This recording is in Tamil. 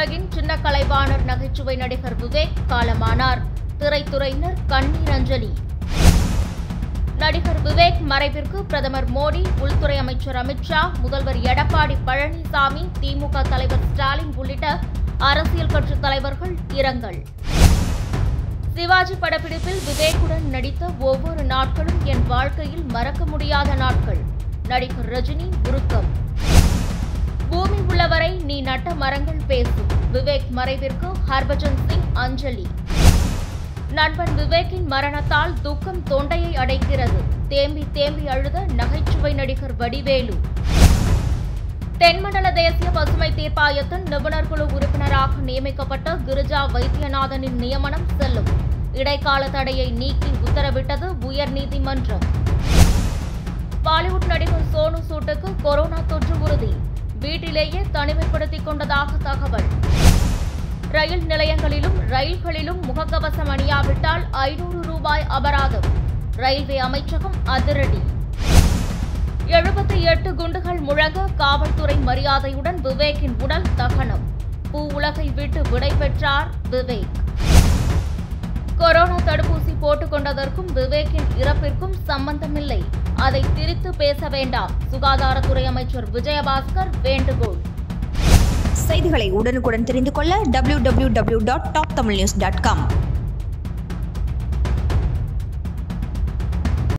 உலகின் சின்ன கலைவாணர் நகைச்சுவை நடிகர் விவேக் காலமானார். திரைத்துறையினர் கண்ணீர் அஞ்சலி. நடிகர் விவேக் மறைவிற்கு பிரதமர் மோடி உள்துறை அமைச்சர் அமித்ஷா முதல்வர் எடப்பாடி பழனிசாமி திமுக தலைவர் ஸ்டாலின் உள்ளிட்ட அரசியல் கட்சி தலைவர்கள் இரங்கல். சிவாஜி படப்பிடிப்பில் விவேக்குடன் நடித்த ஒவ்வொரு நாட்களும் என் வாழ்க்கையில் மறக்க முடியாத நாட்கள். நடிகர் ரஜினி உருக்கம் பூமி உள்ளவரை நீ நட்ட மரங்கள் பேசும். விவேக் மறைவிற்கு ஹர்பஜன் சிங் அஞ்சலி. நண்பன் விவேக்கின் மரணத்தால் துக்கம் தொண்டையை அடைக்கிறது. தேம்பி தேம்பி அழுத நகைச்சுவை நடிகர் வடிவேலு. தென்மண்டல தேசிய பசுமை தீர்ப்பாயத்தின் நிபுணர் குழு உறுப்பினராக நியமிக்கப்பட்ட கிரிஜா வைத்தியநாதனின் நியமனம் செல்லும். இடைக்கால தடையை நீக்கி உத்தரவிட்டது உயர்நீதிமன்றம். பாலிவுட் நடிகர் சோனு வீட்டிலேயே தனிமைப்படுத்திக் கொண்டதாக தகவல். ரயில் நிலையங்களிலும் ரயில்களிலும் முகக்கவசம் அணியாவிட்டால் ஐநூறு ரூபாய் அபராதம். ரயில்வே அமைச்சகம் அதிரடி. எழுபத்தி எட்டு குண்டுகள் முழங்க காவல்துறை மரியாதையுடன் விவேக்கின் உடல் தகனம். பூ உலகை விட்டு விடைபெற்றார் விவேக். கொரோனா தடுப்பூசி போட்டுக்கொண்டதற்கும் விவேக்கின் இறப்பிற்கும் சம்பந்தமில்லை. அதை திரித்து பேச வேண்டாம். சுகாதாரத்துறை அமைச்சர் விஜயபாஸ்கர் வேண்டுகோள். செய்திகளை உடனுக்குடன் தெரிந்து கொள்ள W W W dot top Tamil news dot com